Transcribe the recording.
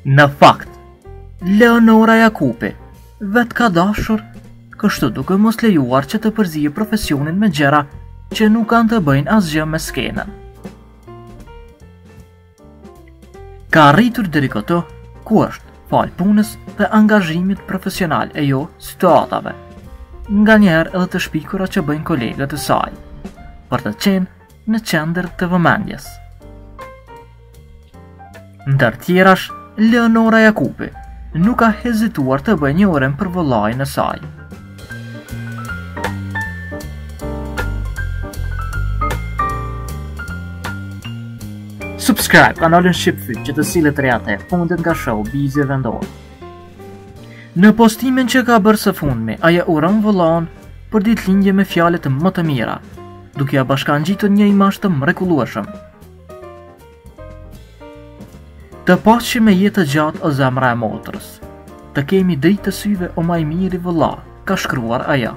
Në fakt, Leonora Jakupi vetë ka dashur, kështu duke mos lejuar që të përziejë profesionin me gjëra që nuk kanë të bëjnë asgjë me skenën. Ka arritur deri këtu ku është falë punës dhe angazhimit profesional e jo situatave nganjëherë edhe të shpikura që bëjnë kolegët e saj, për të qenë në qendër të vëmendjes. Ndër tjerash, Leonora Jakupi nuk ka hezituar të bëjë një urim për vëllain e saj. Subscribe kanalin Shqipfyt që të sjellë të rejat e fundit nga showbizi vendor. Në postimin që ka bërë së fundmi, ajo uron vëllain për ditëlindje me fjalët më të mira, duke ia bashkangjitur një imazh të mrekullueshëm. Të paçim me jetë të gjatë o zemra e motrës. Të kemi dritë të syve o ma i miri vëlla, ka shkruar ajo.